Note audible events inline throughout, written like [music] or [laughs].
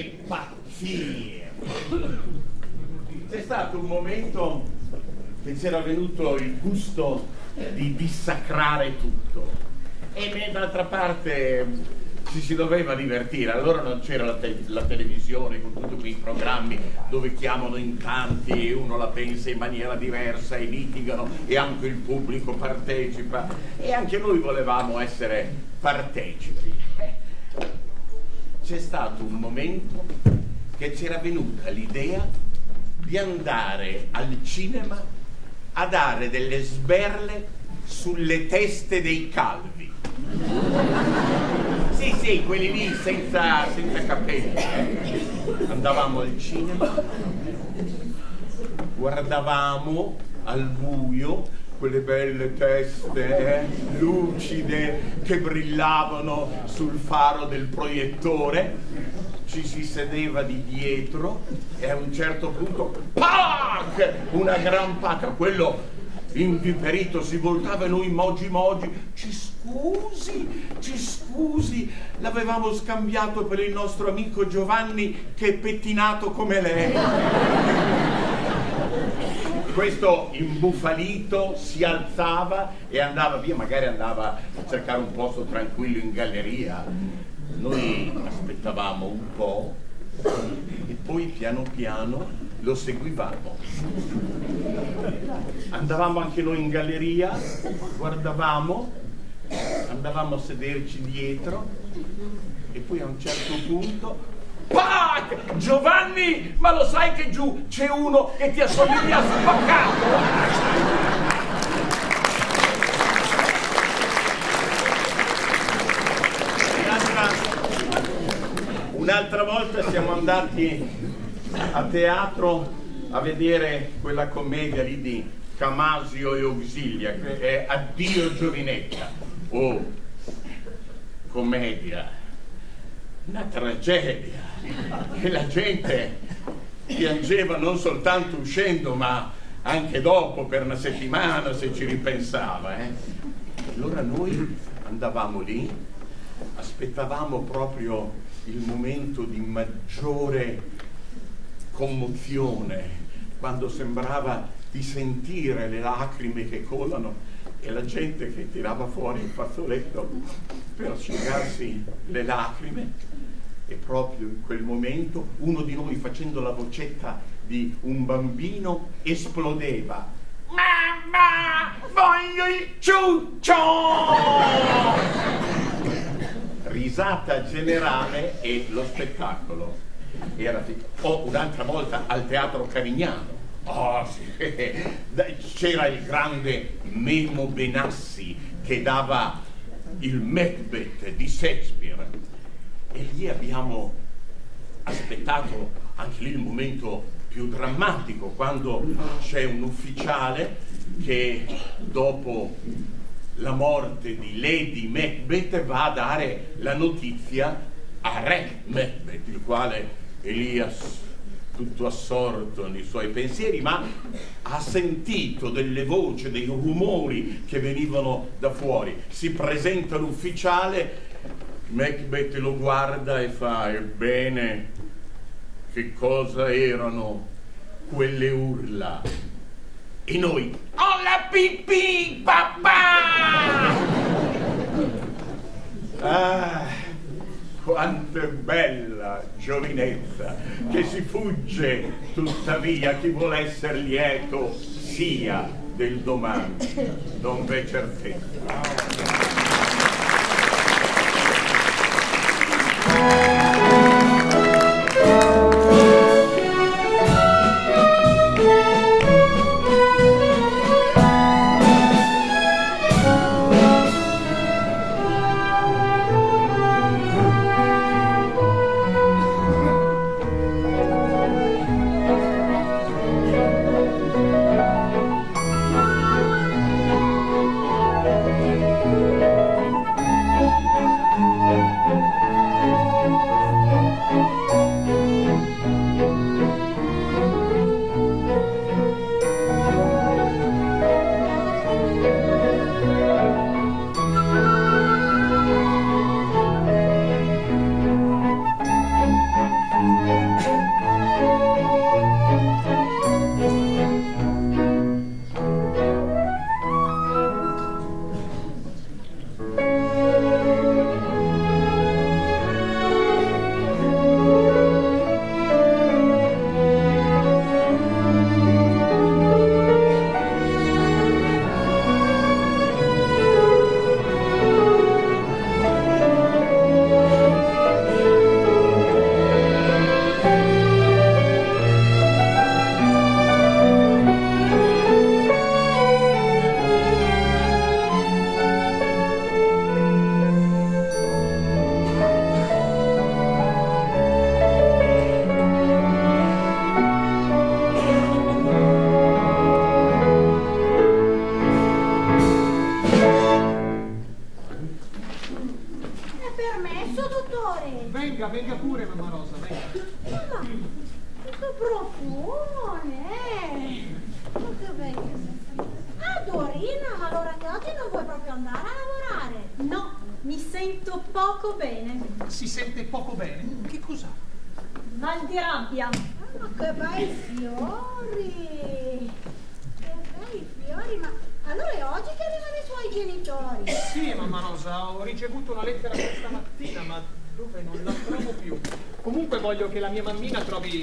che pazzia! C'è stato un momento che c'era venuto il gusto di dissacrare tutto e d'altra parte ci si doveva divertire, allora non c'era la, te- la, televisione con tutti quei programmi dove chiamano in tanti e uno la pensa in maniera diversa e litigano e anche il pubblico partecipa e anche noi volevamo essere partecipi. C'è stato un momento che c'era venuta l'idea di andare al cinema a dare delle sberle sulle teste dei calvi. Sì, sì, quelli lì senza, senza capelli. Eh. Andavamo al cinema, guardavamo al buio quelle belle teste eh, lucide che brillavano sul faro del proiettore, ci si sedeva di dietro e a un certo punto, PAC! Una gran pacca, quello inviperito si voltava e noi mogi mogi ci scusi ci scusi l'avevamo scambiato per il nostro amico Giovanni che è pettinato come lei questo imbufalito si alzava e andava via magari andava a cercare un posto tranquillo in galleria noi aspettavamo un po' e poi piano piano lo seguivamo. Andavamo anche noi in galleria, guardavamo, andavamo a sederci dietro e poi a un certo punto Pac! Giovanni, ma lo sai che giù c'è uno che ti assomiglia spaccato? Un'altra volta siamo andati a teatro a vedere quella commedia lì di Camasio e Auxilia, che è Addio Giovinetta. Oh, commedia, una tragedia, che la gente piangeva non soltanto uscendo, ma anche dopo per una settimana se ci ripensava. Eh? Allora noi andavamo lì, aspettavamo proprio il momento di maggiore commozione, quando sembrava di sentire le lacrime che colano e la gente che tirava fuori il fazzoletto per asciugarsi le lacrime e proprio in quel momento uno di noi facendo la vocetta di un bambino esplodeva Mamma, voglio il ciuccio! Risata generale e lo spettacolo era o un'altra volta al teatro Carignano. Oh, sì. [laughs] C'era il grande Memo Benassi che dava il Macbeth di Shakespeare e lì abbiamo aspettato anche lì il momento più drammatico quando c'è un ufficiale che dopo la morte di Lady Macbeth va a dare la notizia a Re Macbeth, il quale Elias tutto assorto nei suoi pensieri, ma ha sentito delle voci, dei rumori che venivano da fuori. Si presenta l'ufficiale, Macbeth lo guarda e fa, ebbene, che cosa erano quelle urla? E noi, ho la pipì, papà! Ah, quanto è bella giovinezza, che si fugge, tuttavia chi vuole essere lieto sia del domani, non v'è certezza. Thank you.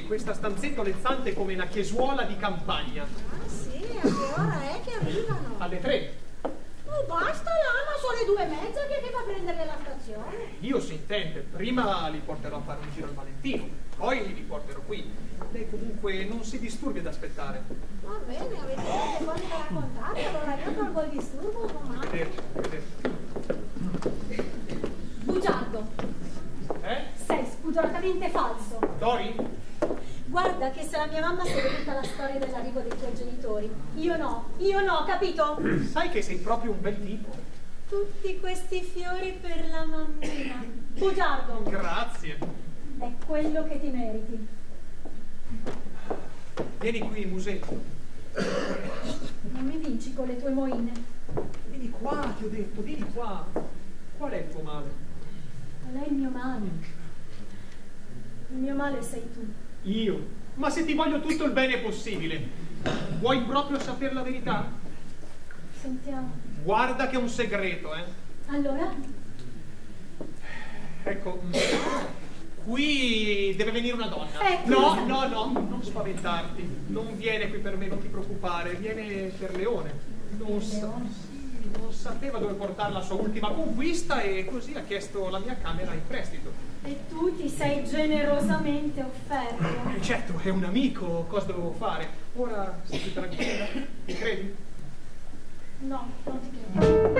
Questa stanzetta olezzante come una chiesuola di campagna. Ah sì, a che ora è che arrivano? Alle tre. Oh, basta là, ma sono le due e mezza che, che va a prendere la stazione. Io si intende, prima li porterò a fare un giro al Valentino, poi li porterò qui. Lei comunque non si disturbi ad aspettare. Va bene, avete delle cose da raccontare, allora io tolgo il disturbo, mamma. Vedete, vedete. Bugiardo, Eh? sei spudoratamente falso. Dori? Guarda che se la mia mamma si è veduta la storia dell'arrivo dei tuoi genitori. Io no, io no, capito? [clears throat] Sai che sei proprio un bel tipo. Tutti questi fiori per la mammina. Bugiardo, Grazie. è quello che ti meriti. Vieni qui, musetto. Non mi vinci con le tue moine. Vieni qua, ti ho detto, vieni qua. Qual è il tuo male? Qual è il mio male? Il mio male sei tu. Io? Ma se ti voglio tutto il bene possibile, vuoi proprio sapere la verità? Sentiamo. Guarda che è un segreto, eh. Allora? Ecco, qui deve venire una donna. Eh, no, no, no, non spaventarti. Non viene qui per me, non ti preoccupare, viene per Leone. Non, Leone? Non sapeva dove portare la sua ultima conquista e così ha chiesto la mia camera in prestito. E tu ti sei generosamente offerto. Eh, certo, è un amico, cosa dovevo fare? Ora stai tranquilla, mi credi? No, non ti credo.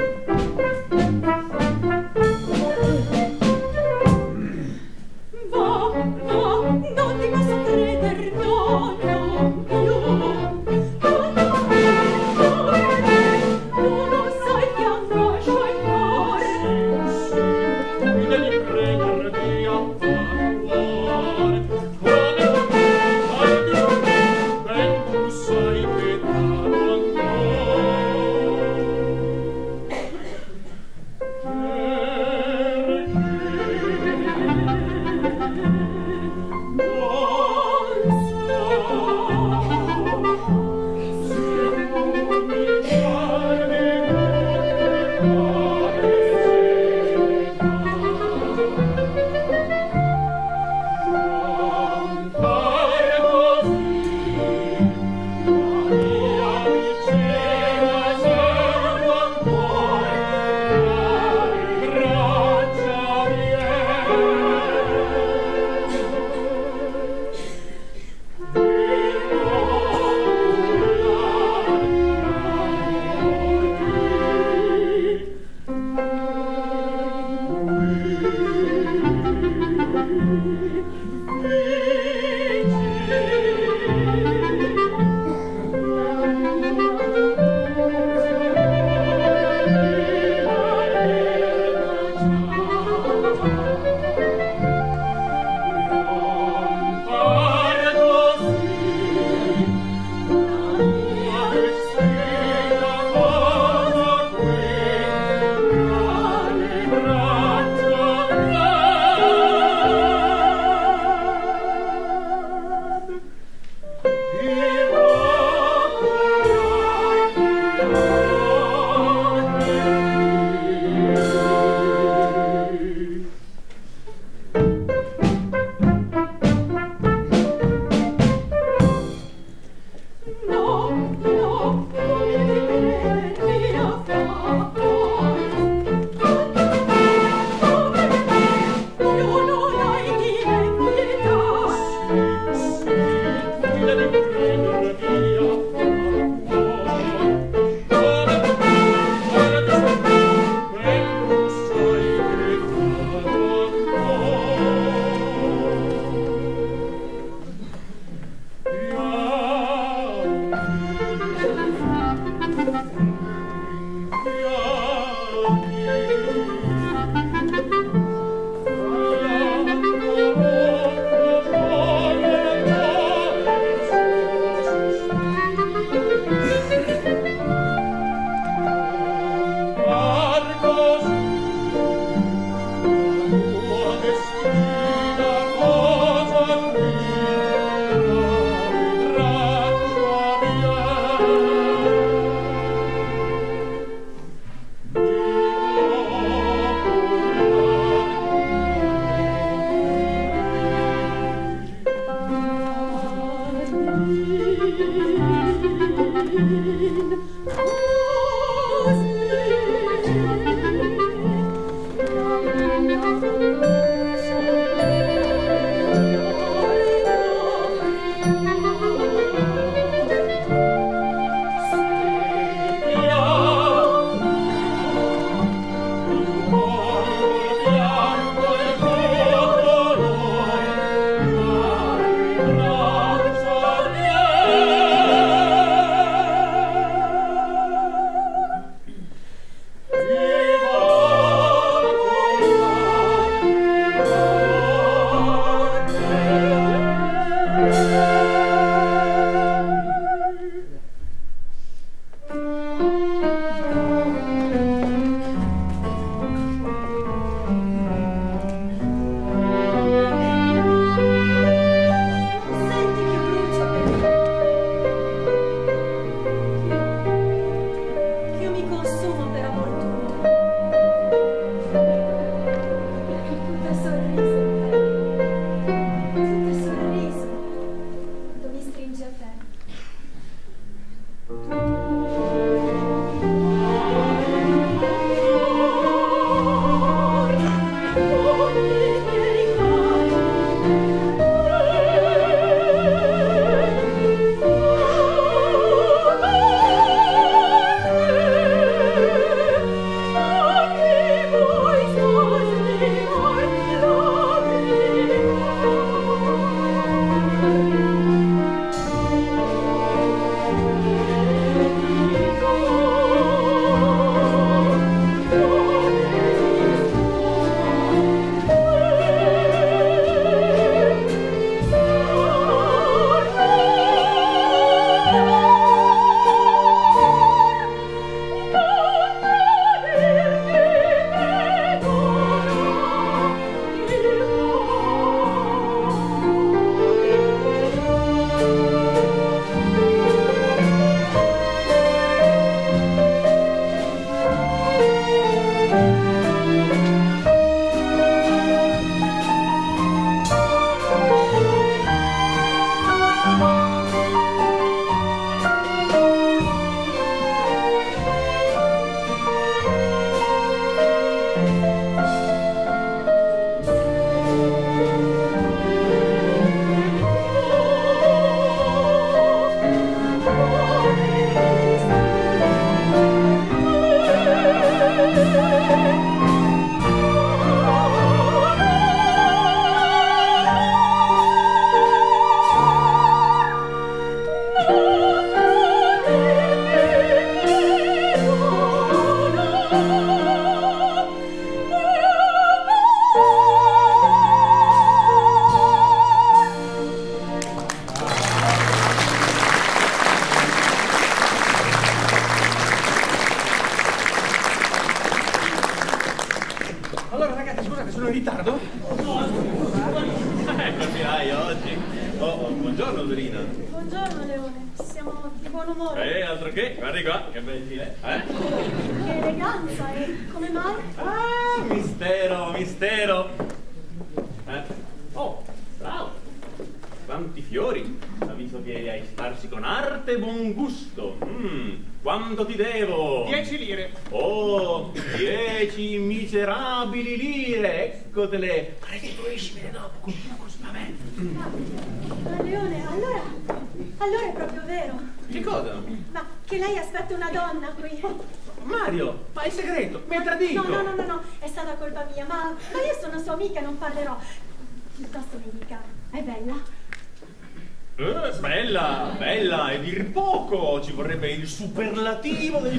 Va, va, non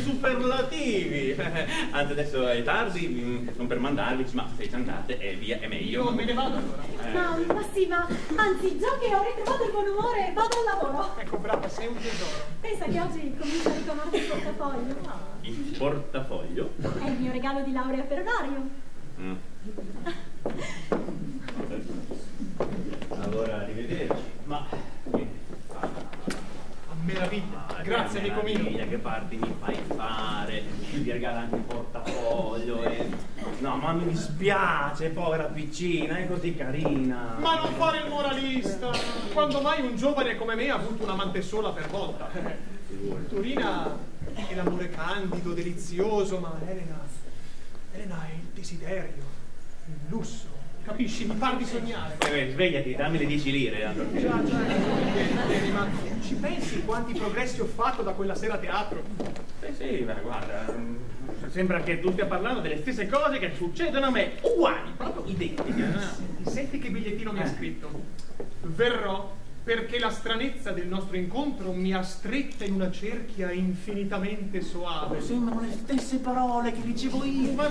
superlativi. [laughs] Anzi, adesso è tardi, mm, non per mandarvi, ma se ci andate è via, è meglio. Io me ne vado allora. Eh, Ma, ma sì, ma anzi, già che ho ritrovato il buon umore, vado al lavoro. Ecco, brava, sei un tesoro. Pensa che oggi comincio a riconoscere il portafoglio. il portafoglio. È il mio regalo di laurea per Dario. Mm. [laughs] Allora, arrivederci. Ma meraviglia. Ah, Grazie, amico mio. Che parti mi fai fare? Ti regala anche il portafoglio. E... No, ma mi dispiace, povera piccina, è così carina. Ma non fare il moralista! Quando mai un giovane come me ha avuto un'amante sola per volta? Turina è l'amore candido, delizioso, ma Elena. Elena è il desiderio, il lusso. Capisci? Mi par di sognare. Eh, svegliati, dammi le 10 lire. allora. Già, già, vieni, vieni, ma ci pensi quanti progressi ho fatto da quella sera a teatro? Eh sì, ma guarda, mm, sembra che tu stia parlando delle stesse cose che succedono a me, uguali, proprio identiche. Ah, Senti che bigliettino mi ha Eh. scritto. Verrò perché la stranezza del nostro incontro mi ha stretta in una cerchia infinitamente soave. Sembrano le stesse parole che dicevo io, ma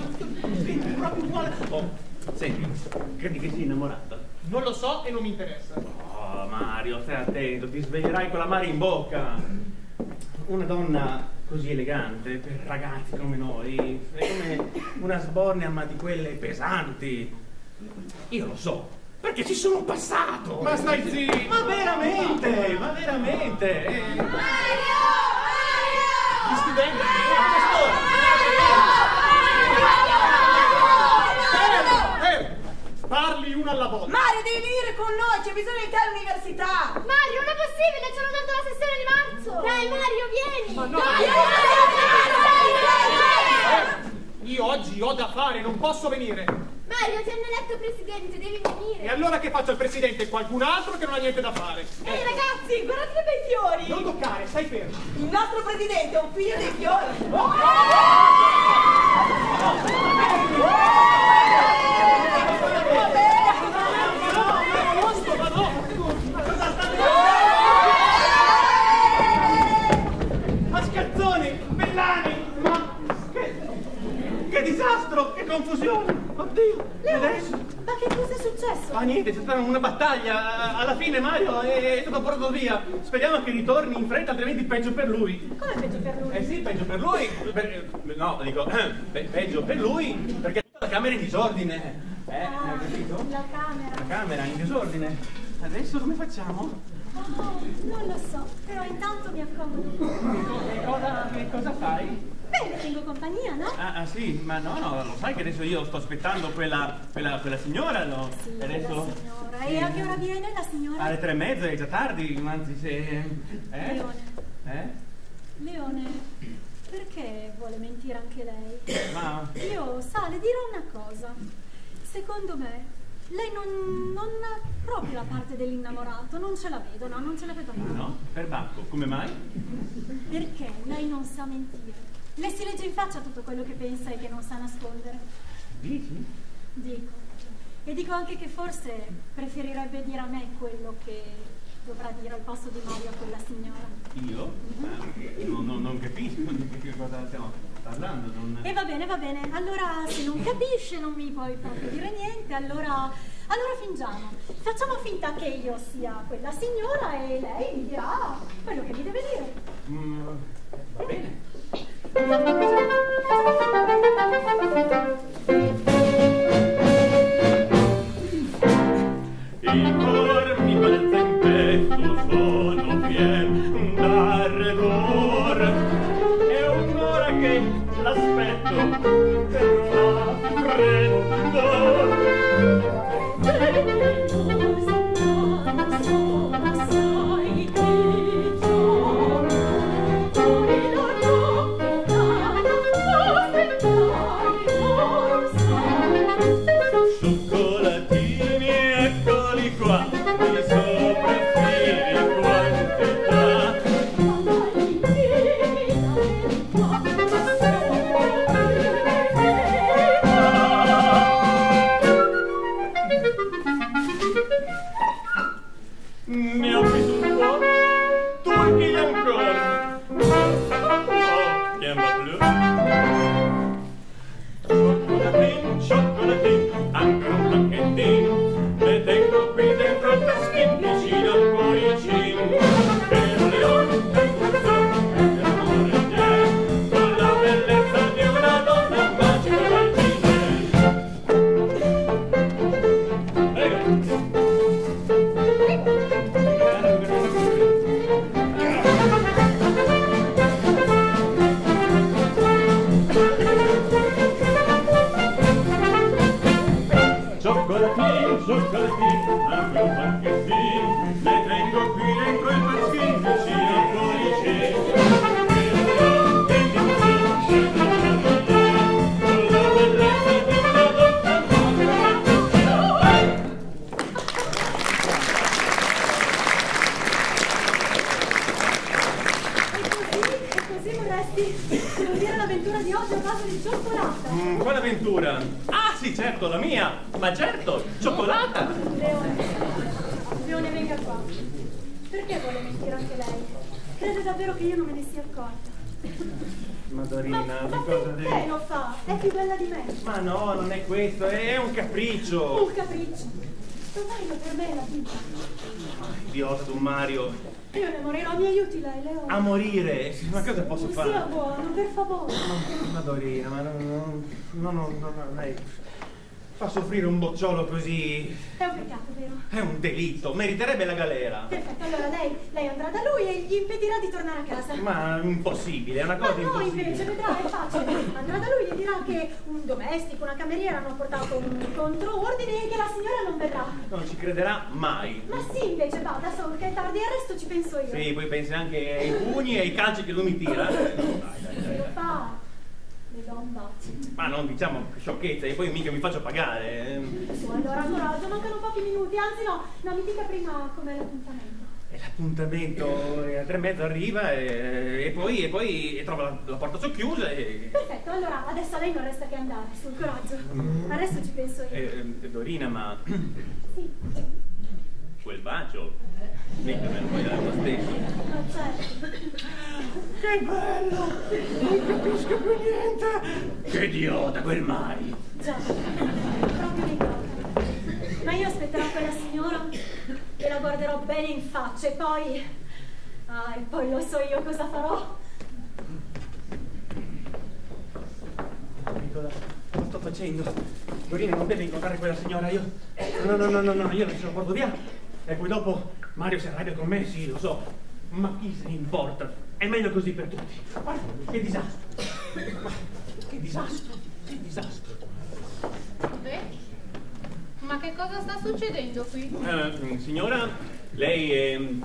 sì, proprio uguale. Oh, senti, credi che sia innamorata? Non lo so e non mi interessa. Oh, Mario, stai attento, ti sveglierai con la mare in bocca. Una donna così elegante per ragazzi come noi è come una sbornia ma di quelle pesanti. Io lo so, perché ci sono passato. Ma stai zitto! Ma veramente, ma veramente. eh. Gli studenti! Eh, eh, Parli uno alla volta! Mario, devi venire con noi, c'è bisogno di te all'università. Mario, non è possibile, ci hanno dato la sessione di marzo! Dai, Mario, vieni! Ma no! Dai, Eh, io oggi ho da fare, non posso venire! Mario, ti hanno eletto presidente, devi venire! E allora che faccio al presidente? Qualcun altro che non ha niente da fare? Ehi ragazzi, guardate che bei fiori. Non toccare, stai fermo! Il nostro presidente è un figlio dei fiori. Ma confusione. Oddio, e adesso? Ma che cosa è successo? Ah niente, c'è stata una battaglia, alla fine Mario è stato portato via. Speriamo che ritorni in fretta, altrimenti peggio per lui. Come peggio per lui? Eh sì, peggio per lui. Per- no, dico, [clears throat] pe- peggio per lui perché tutta la camera è in disordine. Eh, hai Ah, capito? la camera. La camera è in disordine. Adesso come facciamo? Oh, non lo so, però intanto mi accomodo. Che cosa, che cosa fai? Beh, tengo compagnia, no? Ah, ah, sì, ma no, no, lo sai che adesso io sto aspettando quella, quella, quella signora, no? Sì, la adesso... signora. E a che ora viene la signora? Alle tre e mezza, è già tardi, anzi se... Eh? Leone. Eh? Leone, perché vuole mentire anche lei? Ma... Io, sa, le dirò una cosa. Secondo me, lei non, non ha proprio la parte dell'innamorato, non ce la vedo, no? Non ce la vedo no. no? Per Bacco, come mai? Perché lei non sa mentire. Le si legge in faccia tutto quello che pensa e che non sa nascondere. Dici? Dico. E dico anche che forse preferirebbe dire a me quello che dovrà dire al posto di Mario a quella signora. Io? Ah, non, non- non capisco di che cosa stiamo parlando, non... E va bene, va bene. Allora, se non capisce, non mi puoi proprio dire niente, allora, allora fingiamo. Facciamo finta che io sia quella signora e lei mi dirà quello che mi deve dire. Mm, va bene. Il ma devi... lo fa? È più bella di me. Ma no, non è questo, è un capriccio. Un capriccio. Dov'è per me la vita? Idiota tu, Mario. Io ne morirò, mi aiuti lei, Leone. A morire. Ma cosa posso Non sia fare? buono, per favore. Madorina, ma non... non, non, non, non- non- lei fa soffrire un bocciolo così... È un peccato, vero? È un delitto, meriterebbe la galera. Perfetto, allora lei, lei andrà da lui e gli impedirà di tornare a casa. Ma impossibile, è una Ma cosa no, impossibile. invece, vedrà, è facile. Andrà da lui e gli dirà che un domestico, una cameriera hanno portato un controordine e che la signora non verrà. Non ci crederà mai. Ma sì, invece, vada, so che è tardi, il resto ci penso io. Sì, poi pensi anche ai pugni e ai calci che lui mi tira. Dai, dai, Se dai. Ma non diciamo sciocchezze, e poi mica mi faccio pagare. eh. Su, allora, coraggio, mancano pochi minuti, anzi no, no, mi dica prima com'è l'appuntamento. E l'appuntamento è a tre e mezzo arriva e, e poi, e poi trova la, la porta socchiusa e... Perfetto, allora adesso a lei non resta che andare, sul coraggio. Al resto ci penso io. e- Dorina, ma Sì, quel bacio mica me lo puoi dare lo stesso. ma certo. Che bello! Non capisco più niente! Che idiota quel mai! Già, proprio ricordo. Ma io aspetterò quella signora e la guarderò bene in faccia e poi... Ah, e poi lo so io cosa farò. Cosa, cosa sto facendo? Dorina non deve incontrare quella signora, io... No, no, no, no, no, io non ce la porto via. E poi dopo Mario si arrabbia con me, sì, lo so. Ma chi se ne importa? È meglio così per tutti. Guarda, che disastro. Che disastro, che disastro. Beh, ma che cosa sta succedendo qui? Eh, signora, lei è in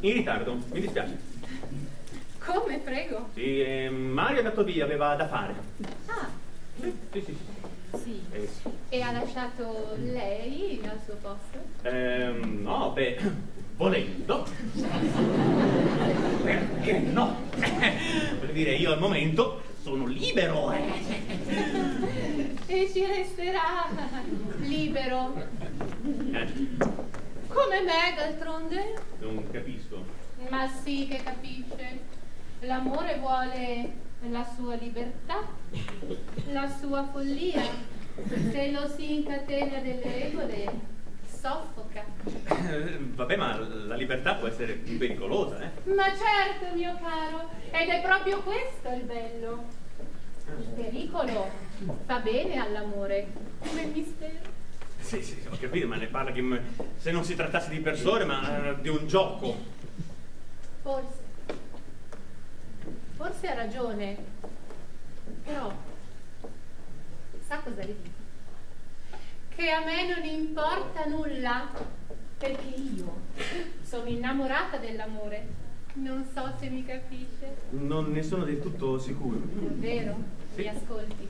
ritardo, mi dispiace. Come, prego? Sì, eh, Mario è andato via, aveva da fare. Ah, Sì, sì, sì. sì. Eh, E ha lasciato lei al suo posto? Ehm, no, beh, volendo. Perché no? [laughs] Voglio dire, io al momento sono libero. eh. E ci resterà libero. Eh, Come me, d'altronde? non capisco. Ma sì che capisce. L'amore vuole la sua libertà, la sua follia. Se lo si incatena delle regole, soffoca. [coughs] Vabbè, ma la libertà può essere pericolosa, eh? Ma certo, mio caro, ed è proprio questo il bello. Il pericolo fa bene all'amore, come il mistero. Sì, sì, ho capito, ma ne parla che se non si trattasse di persone, ma eh, di un gioco. Forse. Forse ha ragione. Però, sa cosa le dico? Che a me non importa nulla, perché io sono innamorata dell'amore. Non so se mi capisce. Non ne sono del tutto sicuro. È vero? Sì. Mi ascolti.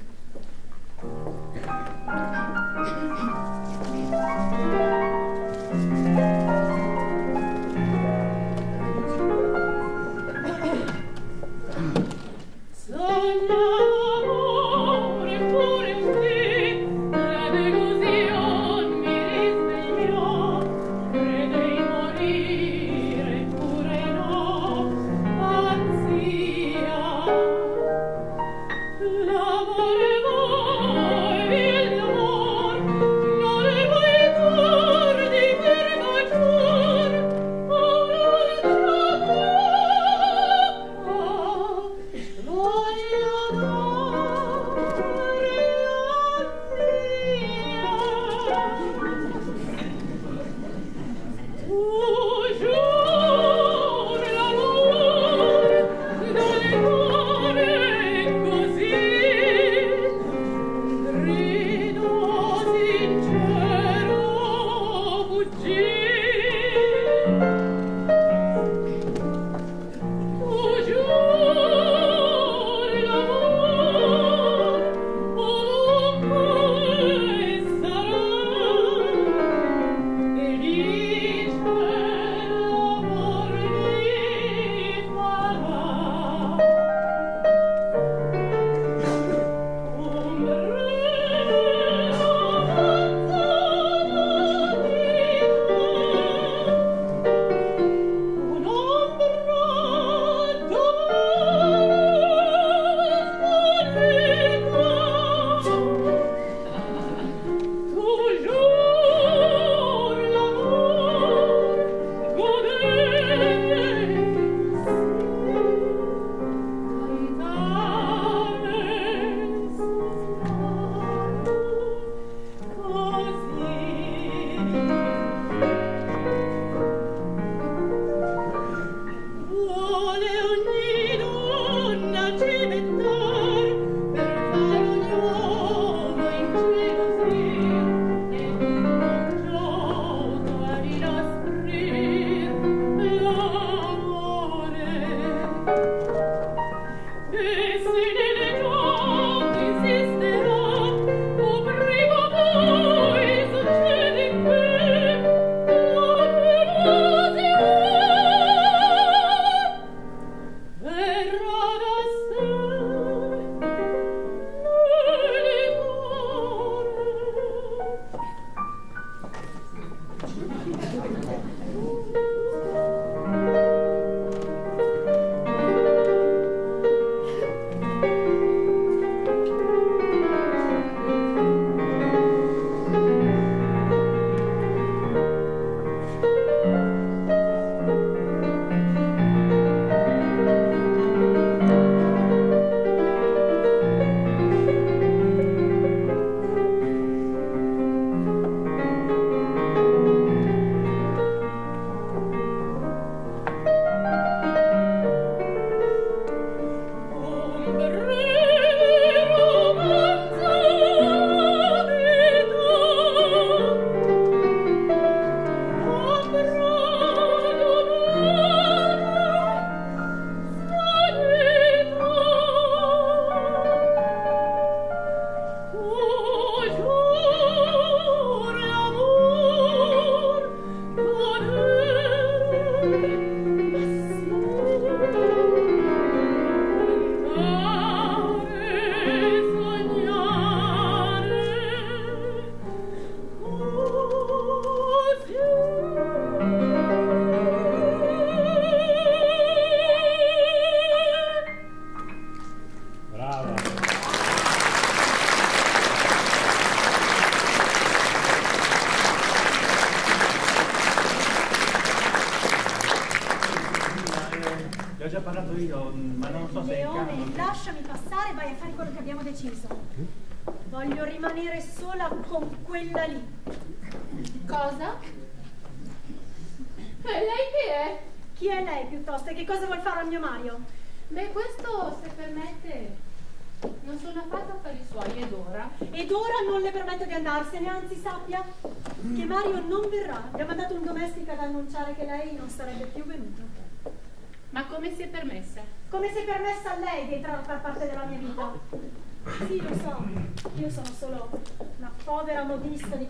Sogn'amore [laughs]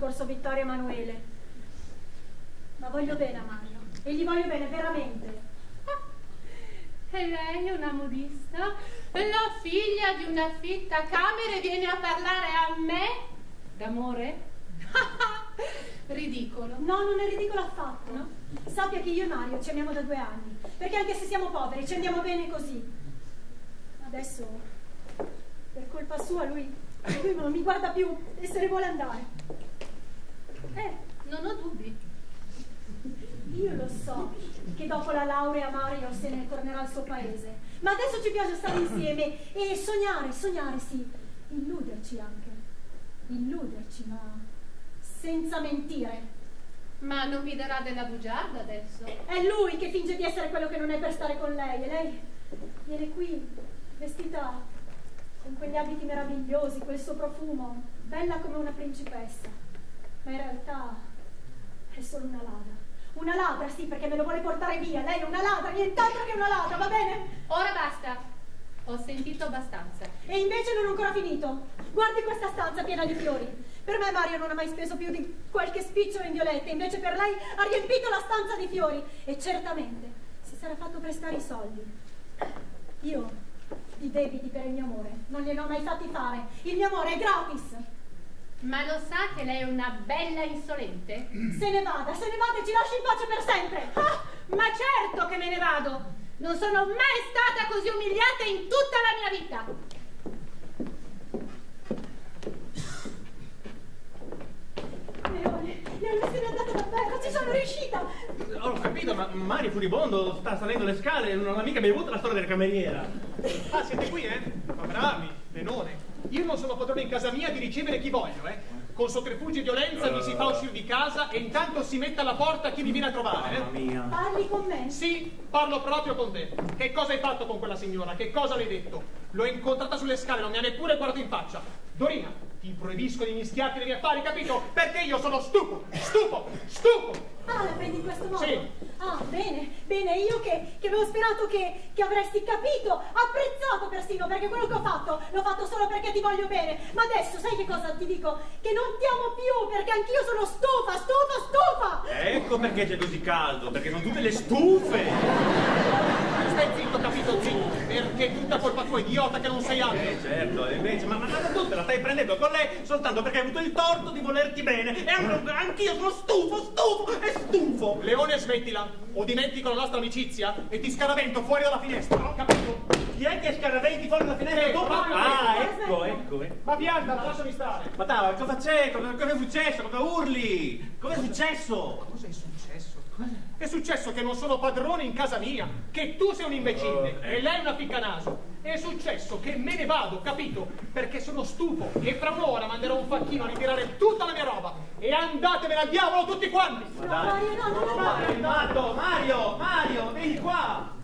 Corso Vittorio Emanuele. Ma voglio bene a Mario. E gli voglio bene veramente. E lei, una modista, la figlia di una fitta camere, viene a parlare a me d'amore? [laughs] Ridicolo. No, non è ridicolo affatto, no? Sappia che io e Mario ci amiamo da due anni. Perché anche se siamo poveri, ci andiamo bene così. Adesso, per colpa sua, lui, lui non mi guarda più e se ne vuole andare. Eh, non ho dubbi. Io lo so che dopo la laurea Mario se ne tornerà al suo paese, ma adesso ci piace stare insieme e sognare, sognare sì, illuderci anche, illuderci, ma senza mentire. Ma non vi darà della bugiarda adesso? È lui che finge di essere quello che non è per stare con lei e lei viene qui vestita con quegli abiti meravigliosi, quel suo profumo, bella come una principessa, ma in realtà è solo una ladra. Una ladra, sì, perché me lo vuole portare via. Lei è una ladra, nient'altro che una ladra, va bene? Ora basta. Ho sentito abbastanza. E invece non ho ancora finito. Guardi questa stanza piena di fiori. Per me Mario non ha mai speso più di qualche spicciolo in violette, invece per lei ha riempito la stanza di fiori. E certamente si sarà fatto prestare i soldi. Io i debiti per il mio amore non gliene ho mai fatti fare. Il mio amore è gratis. Ma lo sa che lei è una bella insolente? Se ne vada, se ne vada e ci lasci in pace per sempre. Ah, ma certo che me ne vado! Non sono mai stata così umiliata in tutta la mia vita! Leone, Leone se n'è andata davvero, ci sono riuscita. Ho capito, ma Mario furibondo sta salendo le scale, non ha mica bevuto la storia della cameriera. Ah, siete qui, eh? Ma bravi, Benone. Io non sono padrone in casa mia di ricevere chi voglio, eh? Con sotterfugi e violenza mi si fa uscire di casa e intanto si mette alla porta chi mi viene a trovare, eh? Mamma mia. Parli con me. Sì, parlo proprio con te. Che cosa hai fatto con quella signora? Che cosa le hai detto? L'ho incontrata sulle scale, non mi ha neppure guardato in faccia. Dorina, ti proibisco di mischiarti nei miei affari, capito? Perché io sono stufo, stufo, stufo! Ah, la prendi in questo modo? Sì. Ah, bene, bene, io che, che avevo sperato che, che avresti capito, apprezzato persino, perché quello che ho fatto l'ho fatto solo perché ti voglio bene. Ma adesso sai che cosa ti dico? Che non ti amo più, perché anch'io sono stufa, stufa, stufa! Ecco perché c'è così caldo, perché sono tutte le stufe. Stai zitto, capito, zitto, perché è tutta colpa tua, idiota, che non sei altro. Eh certo, invece, ma, ma ma tu te la stai prendendo con lei soltanto perché hai avuto il torto di volerti bene. E anche- anch'io sono stufo, stufo e stufo. Leone, smettila, o dimentico la nostra amicizia e ti scaravento fuori dalla finestra, capito? Chi è che scaraventi fuori dalla finestra? Eh, Tu? Ah, ecco, ecco, ecco. Ma pianta, lasciami stare. Ma dai, cosa c'è? Cosa, cosa è successo? Cosa urli? Cosa è successo? Cosa è successo? È successo che non sono padrone in casa mia, che tu sei un imbecille e lei una ficcanaso. È successo che me ne vado, capito? Perché sono stufo e fra un'ora manderò un facchino a ritirare tutta la mia roba. E andatevene al diavolo tutti quanti! No, Mario, no, no, no. Mario, Mario, Mario, vieni qua.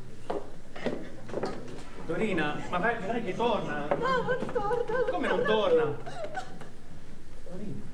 Dorina, ma vai, vedrai che torna. No, non torna. Come non torna? [laughs] Dorina.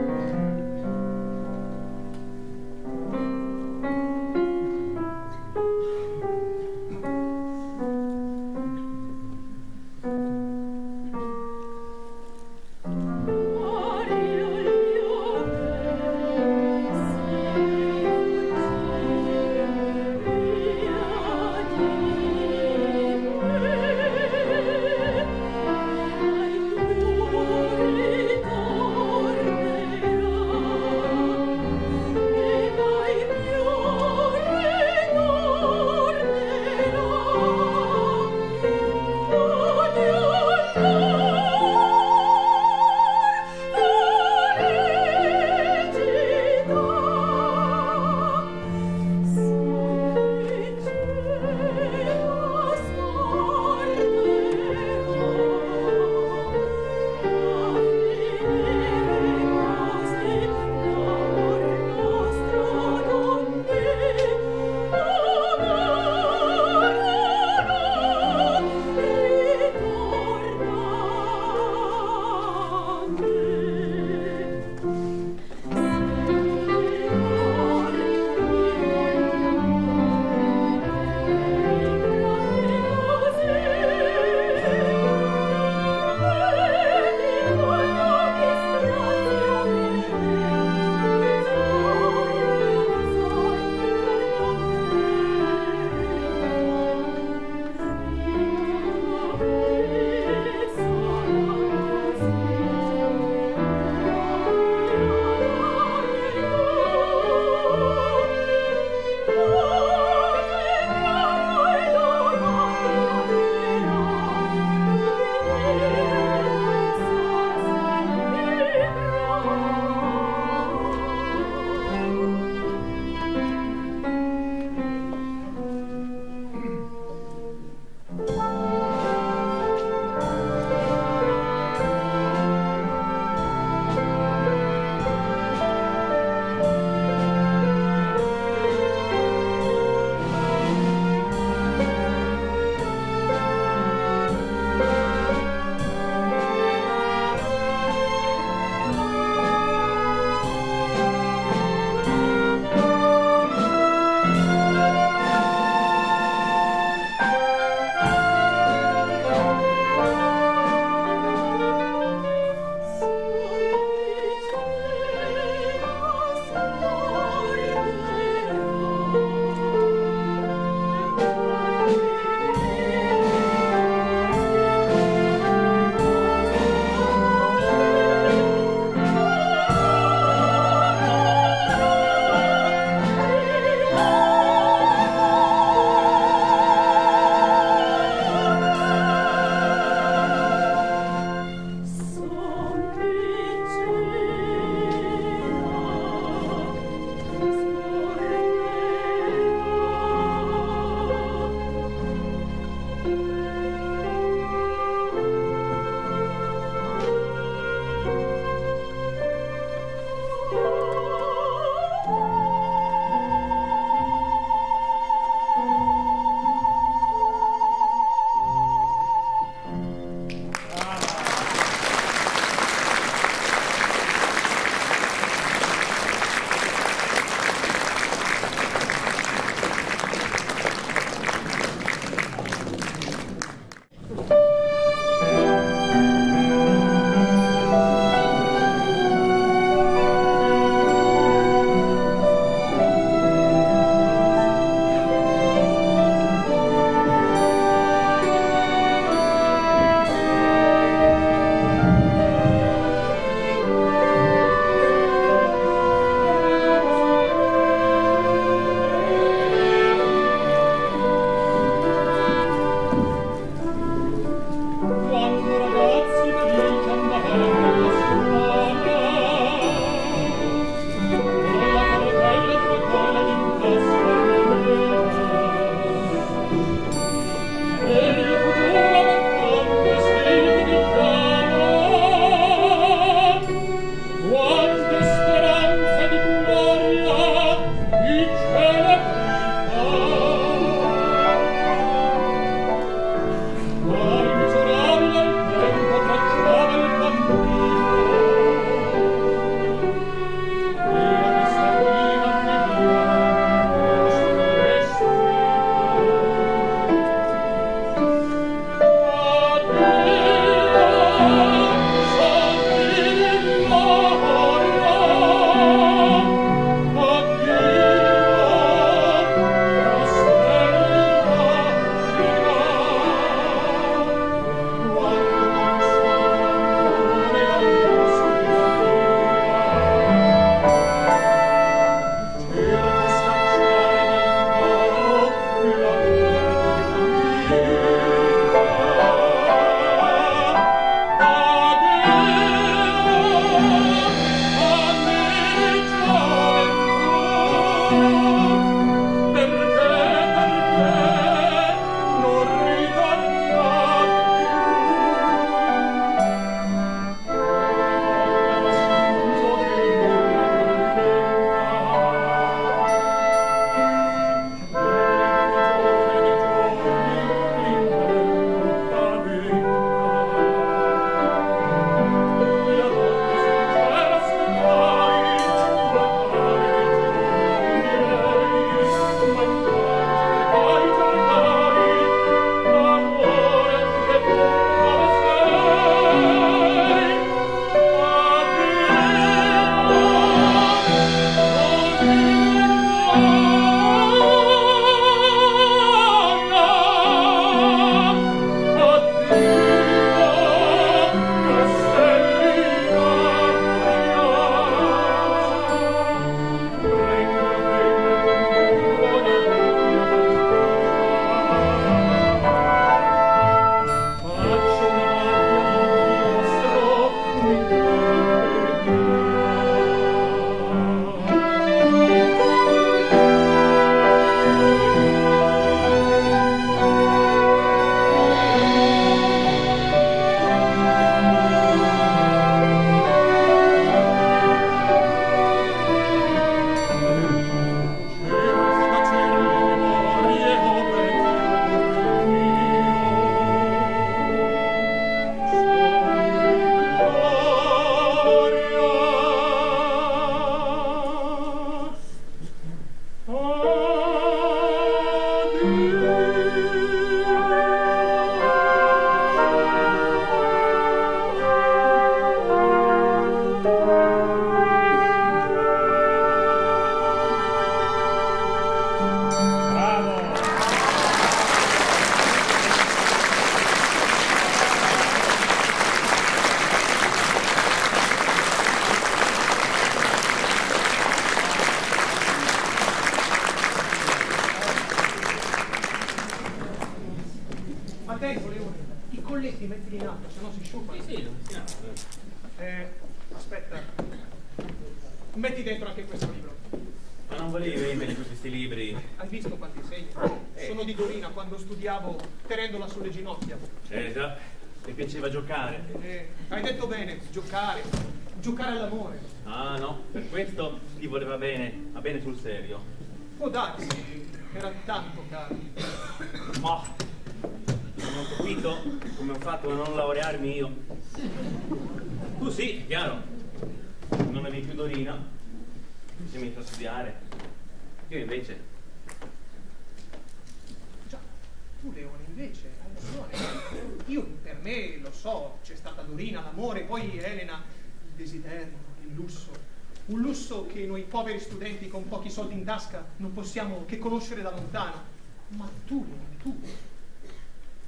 Un lusso che noi poveri studenti con pochi soldi in tasca non possiamo che conoscere da lontano. Ma tu, tu.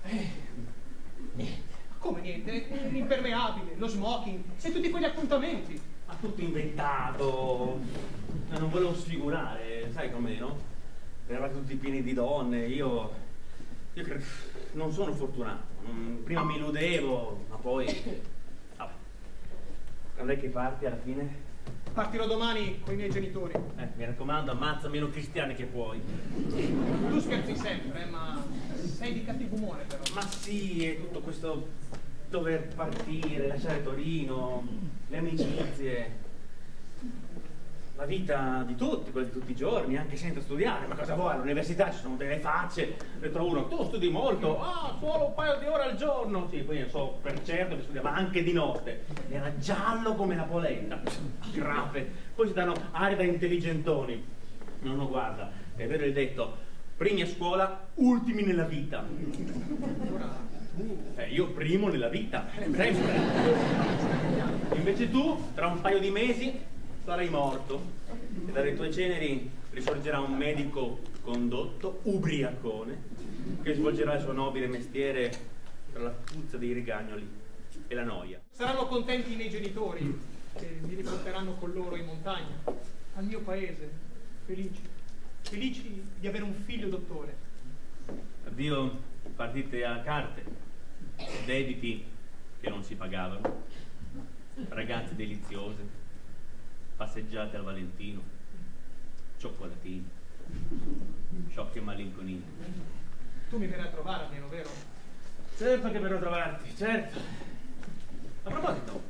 Eh. Ma come niente? Eh, L'impermeabile, lo smoking e tutti quegli appuntamenti. Ma tutto inventato. Eh, Non volevo sfigurare, sai com'è, no? Eravate tutti pieni di donne, io. Io credo. Non sono fortunato. Non- Prima mi illudevo, ma poi. Vabbè. Quando è che parti alla fine? Partirò domani con i miei genitori. Eh, mi raccomando, ammazza meno cristiani che puoi. Tu scherzi sempre, eh, ma sei di cattivo umore però. Ma sì, è tutto questo dover partire, lasciare Torino, le amicizie, la vita di tutti, quella di tutti i giorni, anche senza studiare. Ma cosa vuoi? All'università ci sono delle facce, trovo uno, tu studi molto, ah, solo un paio di ore al giorno. Sì, poi non so per certo che studiava anche di notte. Era giallo come la polenta, [laughs] grave. Poi si danno aria da intelligentoni. No, no, guarda, è vero il detto, primi a scuola, ultimi nella vita. Eh, io primo nella vita, sempre. Invece tu, tra un paio di mesi, sarai morto. E dalle tue ceneri risorgerà un medico condotto, ubriacone, che svolgerà il suo nobile mestiere tra la puzza dei rigagnoli e la noia. Saranno contenti i miei genitori che mi riporteranno con loro in montagna, al mio paese, felici, felici di avere un figlio dottore. Addio partite a carte, debiti che non si pagavano, ragazze deliziose, passeggiate al Valentino, cioccolatini, sciocche malinconie. Tu mi verrai a trovare almeno, vero? Certo che verrò a trovarti, certo. A proposito,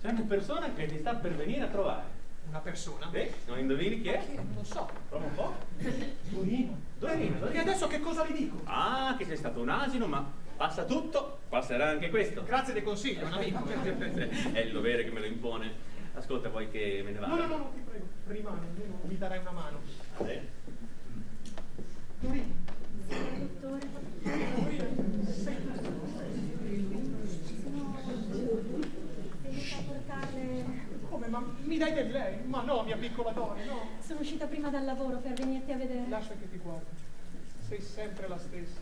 c'è una persona che ti sta per venire a trovare. Una persona? Eh, non indovini chi è? Chi? Non lo so. Prova un po'. Dorino. Dorino, Dorino. E adesso che cosa gli dico? Ah, che sei stato un asino, ma passa tutto, passerà anche questo. Grazie del consiglio, un amico. [laughs] È il dovere che me lo impone. Ascolta, vuoi che me ne vada? No, no, no, no, ti prego, rimani, almeno mi darai una mano. Eh? Dorino. Dottore, venuta a portarle... Come? Ma mi dai del lei? Ma no, mia piccola Dori, no. Sono uscita prima dal lavoro per venirti a vedere. Lascia che ti guardi. Sei sempre la stessa.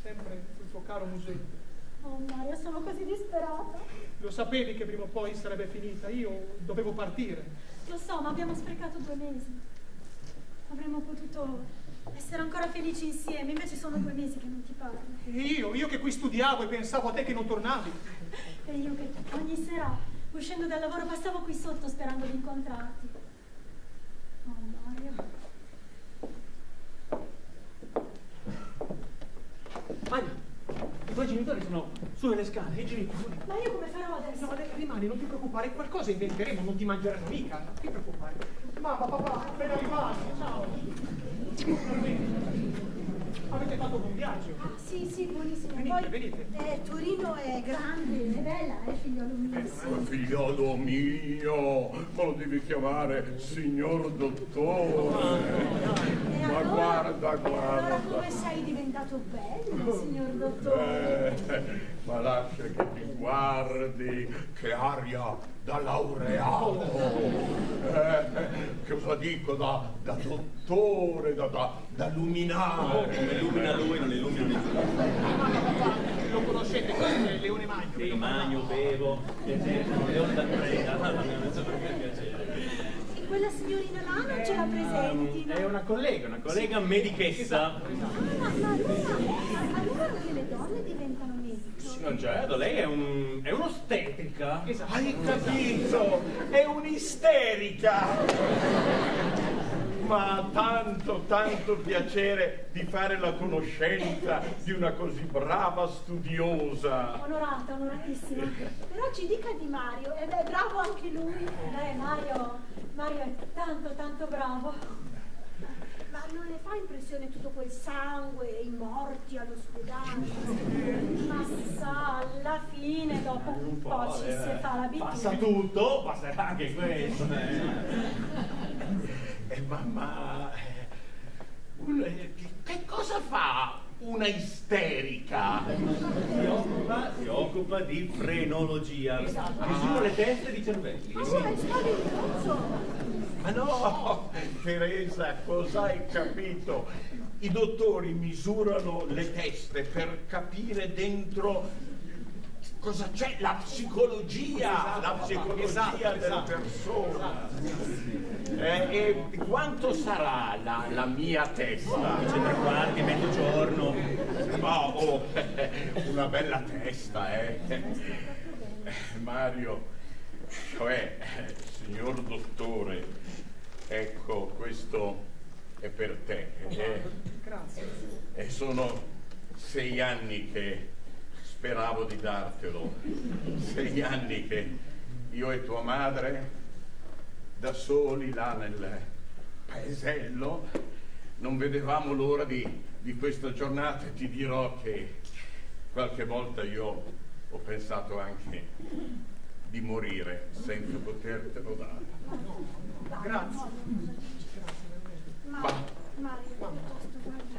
Sempre il tuo caro musetto. Oh Mario, sono così disperata. Lo sapevi che prima o poi sarebbe finita. Io dovevo partire. Lo so, ma abbiamo sprecato due mesi. Avremmo potuto essere ancora felici insieme, invece sono due mesi che non ti parlo. E io, io che qui studiavo e pensavo a te che non tornavi. E io che ogni sera, uscendo dal lavoro, passavo qui sotto sperando di incontrarti. Oh Mario. Mario, i tuoi genitori sono su nelle scale. I genitori. Ma io come farò adesso? No, dai, rimani, non ti preoccupare, qualcosa inventeremo, non ti mangeranno mica, non ti preoccupare. Mamma, papà, appena arrivati, ciao. Avete fatto buon viaggio. Ah, sì, sì, buonissimo. Venite, Poi, venite. Eh, Torino è grande, è bella, è figliolo mio. sì. Ma figliolo mio, ma lo devi chiamare signor dottore. E Ma allora- guarda, e Allora guarda. come sei diventato bello, signor dottore? Eh, ma lascia che ti guardi, che aria da laureato. Eh, che cosa dico da, da dottore, da, da, da luminare. Come illumina lui, non illumina nessuno. Lo conoscete, questo è Leone Magno. Sì, magno, bevo, piacere, leone da preda. Non so perché piacere. Quella signorina là non ce la presenti? È una collega, una collega medichessa. Ah, ma lui, a lui le donne diventano medici. Non certo, lei è, un, è un'ostetrica. Hai capito? È un'isterica! Ma tanto, tanto piacere di fare la conoscenza di una così brava studiosa. Onorata, onoratissima. Però ci dica di Mario, ed è bravo anche lui. Beh, Mario, Mario è tanto, tanto bravo. Ma non le fa impressione tutto quel sangue e i morti all'ospedale? Ma sa, alla fine, dopo un po' ci si fa l'abitudine. Passa tutto, passerà anche questo. eh. Eh, ma, ma, eh, un- eh, che cosa fa una isterica? Si occupa, si occupa di frenologia. Misura le teste di cervelli. Ma è spaventoso! Ma no, [laughs] Teresa, cosa hai capito? I dottori misurano le teste per capire dentro cosa c'è, la psicologia, la psicologia esatto, della esatto. persona. Eh, e quanto sarà la, la mia testa? Dice tre quarti, mezzogiorno. Ma oh, [laughs] una bella testa, eh. Eh, Mario, cioè, eh, signor dottore, ecco, questo è per te. eh. Grazie. E sono sei anni che speravo di dartelo. Sei anni che io e tua madre, da soli là nel paesello, non vedevamo l'ora di, di questa giornata e ti dirò che qualche volta io ho pensato anche di morire senza potertelo dare. Grazie. Mario, Mario, piuttosto, guarda.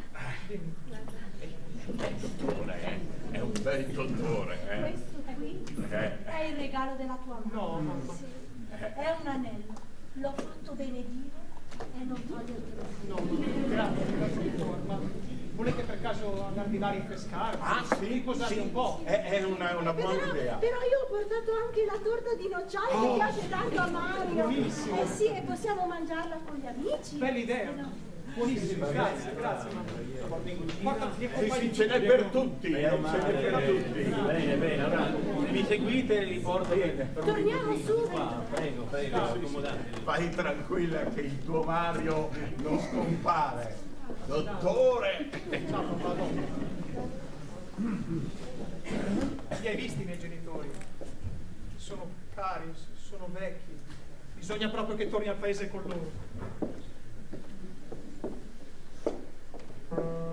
È un bel dottore, eh? Un bel dottore, eh? Questo qui Eh. è il regalo della tua mamma. No, mamma. Sì. È un anello. L'ho fatto benedire e non togliertelo. No, ma grazie, grazie dottore, ma volete per caso andarvi là a rinfrescarvi? Ah sì, Riposate sì, un po'. È, è una, una buona Però, idea. però io ho portato anche la torta di nocciole Oh, che piace tanto a Mario. buonissimo. Eh sì, e possiamo mangiarla con gli amici. Bella idea. Eh no. Buonissimo, grazie, grazie Sì, ce n'è per tutti, ce n'è per tutti. Bene, bene, allora se mi seguite li porto per un Torniamo minutino su. qua. Prego, prego, accomodatevi. Vai tranquilla che il tuo Mario non scompare. Dottore! Li hai visti i miei genitori? Sono cari, sono vecchi. Bisogna proprio che torni al paese con loro. Addio,